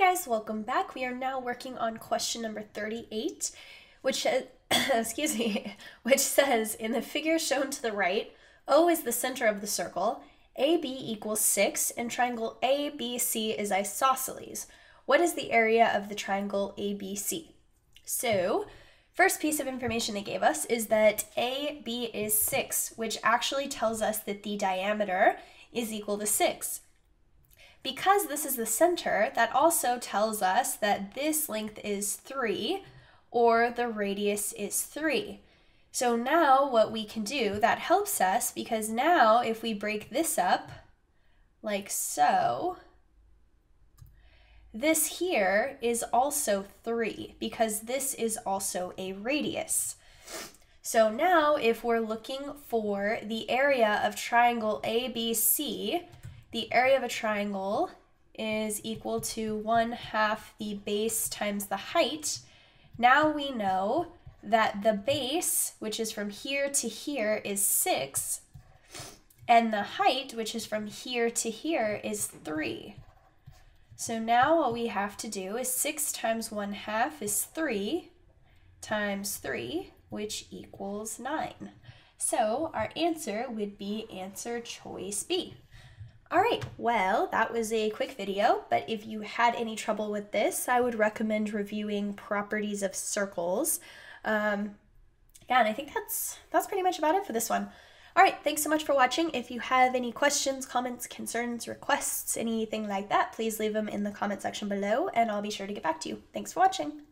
guys, welcome back. We are now working on question number 38, which says, uh, excuse me, which says in the figure shown to the right, O is the center of the circle, AB equals 6, and triangle ABC is isosceles. What is the area of the triangle ABC? So, first piece of information they gave us is that AB is 6, which actually tells us that the diameter is equal to 6. Because this is the center, that also tells us that this length is 3 or the radius is 3. So now what we can do, that helps us because now if we break this up like so, this here is also 3 because this is also a radius. So now if we're looking for the area of triangle ABC, the area of a triangle is equal to 1 half the base times the height. Now we know that the base, which is from here to here, is 6, and the height, which is from here to here, is 3. So now what we have to do is 6 times 1 half is 3 times 3, which equals 9. So our answer would be answer choice B. All right, well, that was a quick video, but if you had any trouble with this, I would recommend reviewing properties of circles. Um, yeah, and I think that's that's pretty much about it for this one. All right, thanks so much for watching. If you have any questions, comments, concerns, requests, anything like that, please leave them in the comment section below, and I'll be sure to get back to you. Thanks for watching.